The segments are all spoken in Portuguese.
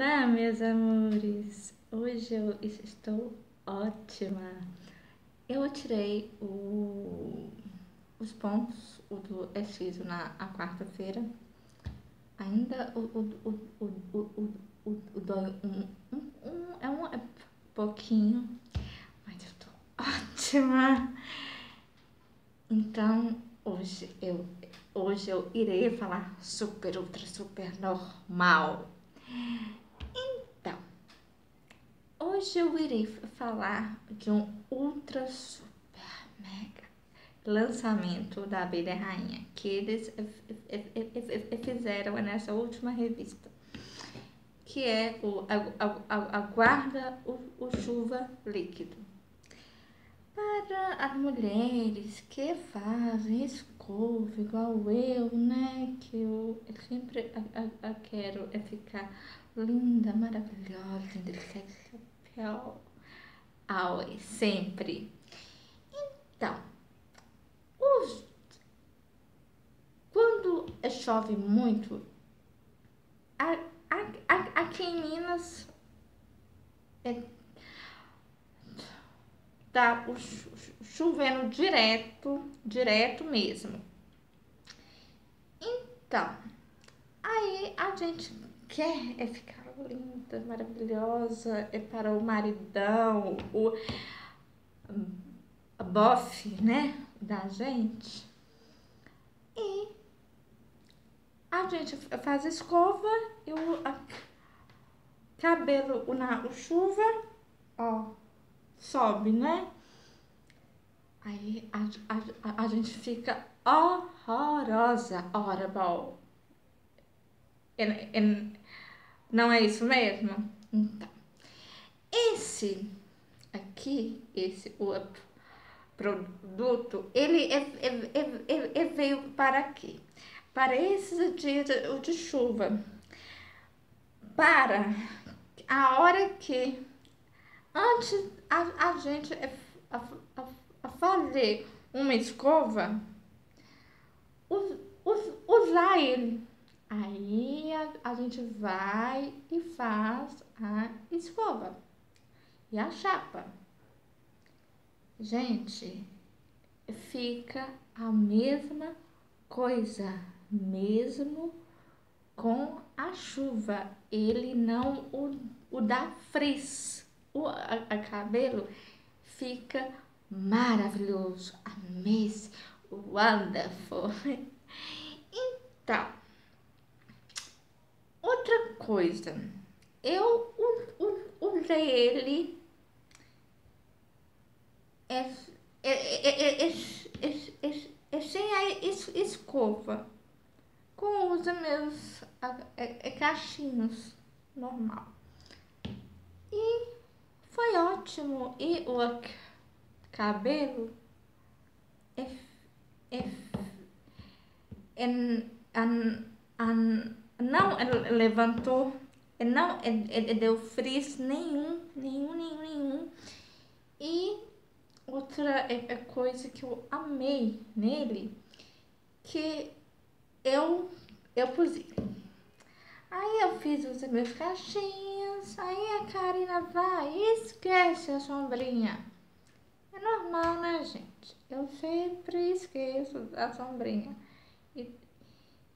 Olá, meus amores! Hoje eu estou ótima. Eu tirei o, os pontos o do exercício na quarta-feira. Ainda o, o, o, o, o, o, o, o dói um, um, um, é um é pouquinho, mas eu tô ótima. Então, hoje eu, hoje eu irei falar super, ultra, super normal. Hoje eu irei falar de um ultra super mega lançamento da Abelha Rainha que eles fizeram nessa última revista, que é o Aguarda o, o Chuva Líquido. Para as mulheres que fazem escova igual eu, né? Que eu, sempre a, a, a quero é ficar linda, maravilhosa, chapéu. Always, sempre. Então, os, quando chove muito, a, a, a, aqui em Minas é, tá chovendo direto, direto mesmo. Então, aí a gente quer é ficar linda, maravilhosa, é para o maridão, o bofe, né, da gente. E a gente faz escova e o cabelo na chuva, ó, sobe, né? Aí a, a, a gente fica horrorosa, horrible. E, e, não é isso mesmo? Então, esse aqui, esse o produto, ele, é, é, é, veio para aqui, para esses dias de, de chuva, para a hora que antes a, a gente a, a, a fazer uma escova, us, us, usar ele. Aí a, a gente vai e faz a escova e a chapa. Gente, fica a mesma coisa, mesmo com a chuva. Ele não o, o dá frizz. O a, a cabelo fica maravilhoso, amazing, wonderful. Então, outra coisa, eu usei ele é, é, é, é, sem a escova, com os meus caixinhos normal. E foi ótimo. E o cabelo é, é, é, an, não levantou, não é, deu frizz nenhum, nenhum, nenhum, nenhum. E outra é, é coisa que eu amei nele, que eu, eu pus. Aí eu fiz os meus caixinhos, aí a Karina vai esquece a sombrinha. É normal, né, gente? Eu sempre esqueço da sombrinha. E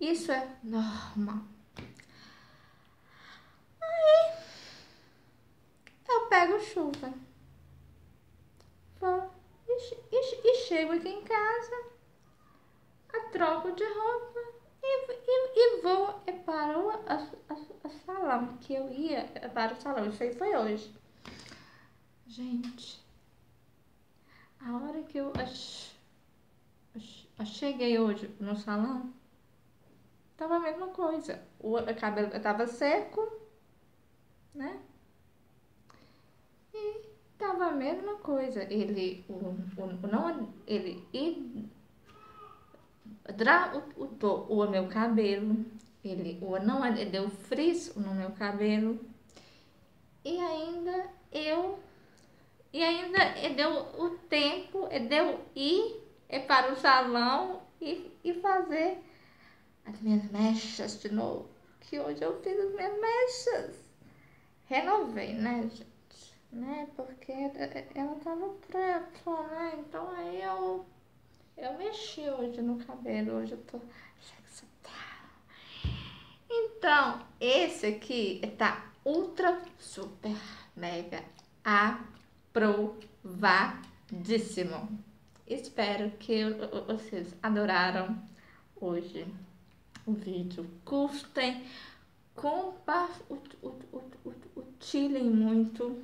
isso é normal. Aí eu pego chuva. Vou e, e, e chego aqui em casa, a troco de roupa e, e, e vou é para o a, a, a salão, que eu ia para o salão. Isso aí foi hoje. Gente, a hora que eu cheguei hoje no salão, tava a mesma coisa. O cabelo tava seco, né? E tava a mesma coisa. Ele, o, o, não, ele hidratou o, o meu cabelo. Ele o, não ele deu frizz no meu cabelo. E ainda eu e ainda deu o tempo, deu ir para o salão e, e fazer as minhas mechas de novo. Que hoje eu fiz as minhas mechas. renovei, né, gente? Né? Porque ela tava preta, né? Então aí eu, eu mexi hoje no cabelo, hoje eu tô Então, esse aqui tá ultra, super, mega aprovadíssimo. Espero que vocês adoraram hoje o vídeo. Curtem, compartilhem muito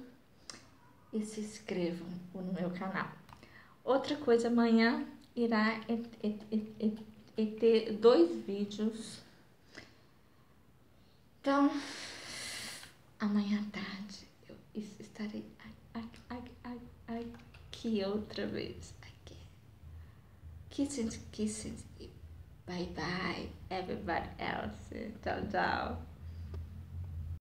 e se inscrevam no meu canal. Outra coisa, amanhã irá ter dois vídeos. Então, amanhã à tarde eu estarei aqui outra vez. Aqui. Kisses, kisses. Bye bye, everybody else. Tchau, tchau.